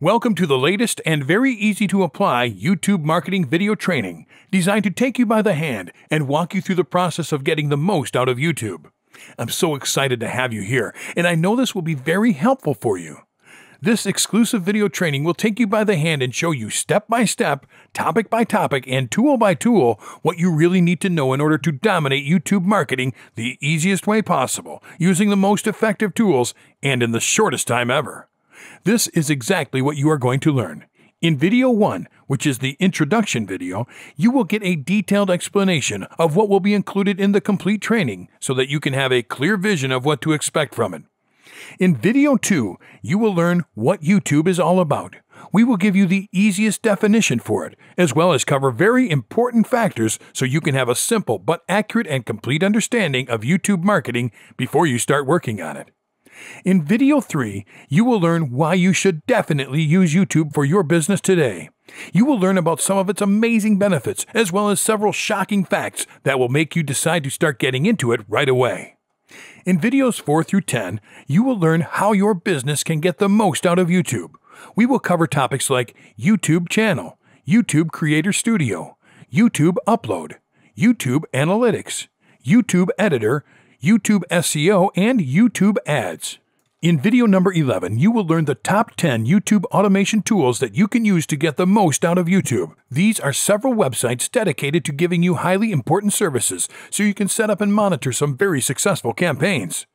Welcome to the latest and very easy to apply YouTube marketing video training designed to take you by the hand and walk you through the process of getting the most out of YouTube. I'm so excited to have you here, and I know this will be very helpful for you. This exclusive video training will take you by the hand and show you step by step, topic by topic, and tool by tool what you really need to know in order to dominate YouTube marketing the easiest way possible, using the most effective tools and in the shortest time ever. This is exactly what you are going to learn. In video 1, which is the introduction video, you will get a detailed explanation of what will be included in the complete training so that you can have a clear vision of what to expect from it. In video 2, you will learn what YouTube is all about. We will give you the easiest definition for it, as well as cover very important factors so you can have a simple but accurate and complete understanding of YouTube marketing before you start working on it. In video 3, you will learn why you should definitely use YouTube for your business today. You will learn about some of its amazing benefits, as well as several shocking facts that will make you decide to start getting into it right away. In videos 4 through 10, you will learn how your business can get the most out of YouTube. We will cover topics like YouTube channel, YouTube Creator Studio, YouTube Upload, YouTube Analytics, YouTube Editor, YouTube SEO, and YouTube Ads. In video number 11, you will learn the top 10 YouTube automation tools that you can use to get the most out of YouTube. These are several websites dedicated to giving you highly important services so you can set up and monitor some very successful campaigns.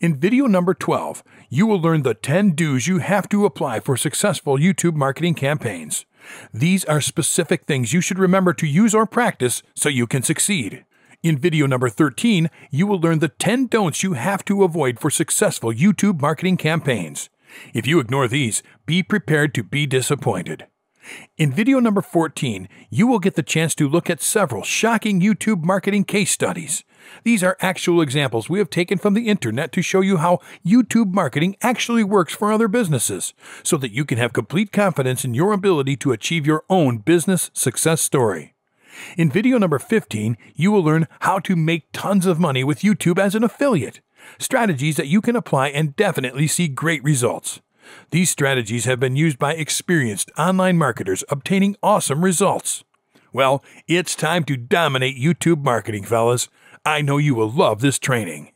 In video number 12, you will learn the 10 do's you have to apply for successful YouTube marketing campaigns. These are specific things you should remember to use or practice so you can succeed. In video number 13, you will learn the 10 don'ts you have to avoid for successful YouTube marketing campaigns. If you ignore these, be prepared to be disappointed. In video number 14, you will get the chance to look at several shocking YouTube marketing case studies. These are actual examples we have taken from the internet to show you how YouTube marketing actually works for other businesses, so that you can have complete confidence in your ability to achieve your own business success story. In video number 15, you will learn how to make tons of money with YouTube as an affiliate. Strategies that you can apply and definitely see great results. These strategies have been used by experienced online marketers obtaining awesome results. Well, it's time to dominate YouTube marketing, fellas. I know you will love this training.